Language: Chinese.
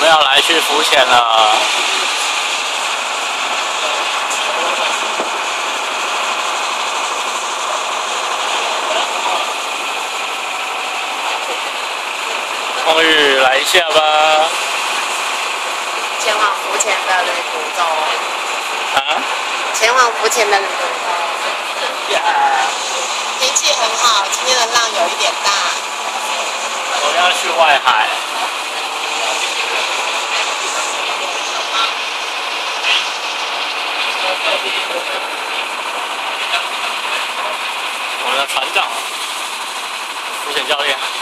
们要来去浮潜了。风雨来一下吧。前往浮潜的旅途中，啊？前往浮潜的旅途中。天气很好，今天的浪有一点大。我要去外海。船长，浮潜教练。